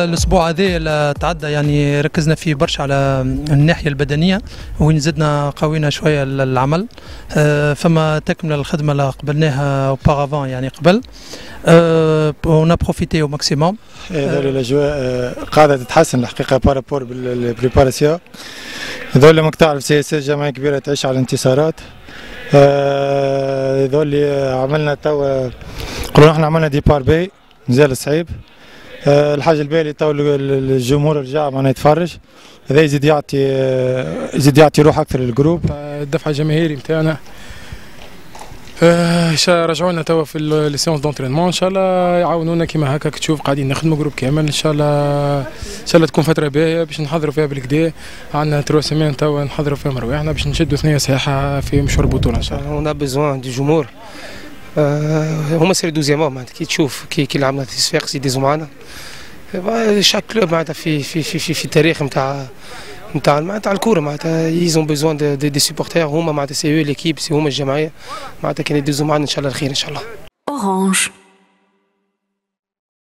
الأسبوع هذا اللي تعدى يعني ركزنا فيه برشا على الناحية البدنية وين زدنا قوينا شوية العمل. آه، فما تكملة الخدمه اللي قبلناها auparavant يعني قبل. on profite au maximum هذول الأجواء آه، قاعدة تتحسن الحقيقة par rapport بال préparation هذول ماك تعرف سياسات جمعية كبيرة تعيش على الانتصارات. آه، هذول عملنا توا قلنا إحنا عملنا départ باي نزال صعيب. آه، الحاجة البالي تو الجمهور رجع معنا يتفرج. هذا يزيد يعطي يزيد يعطي روح أكثر لل groupe. الدفع الجماهيري نتاعنا الله رجعونا توا في les séances d'entraînement. إن شاء الله يعاونونا كيما هكاك تشوف قاعدين نخدموا groupe كامل. إن شاء الله إن شاء الله تكون فترة باهية باش نحضروا فيها بالكدا. عندنا trois semaines توا نحضروا فيها مروحنا باش نشدوا ثنية صحيحة في مشوار البطولة إن شاء الله. on a besoin دي جمهور. هما سير دوزيام معناتها كي تشوف كي كي العمله صفاقس يديزوا معنا. شاك كلوب معناتها في في في في, في التاريخ نتاع نتاع معناتها الكورة معناتها يزون بيزوان دي, دي, دي سيبورتير هما معناتها سي ليكيب سي هما الجمعيه معناتها كان يدوزوا معنا إن شاء الله الخير إن شاء الله. اورانج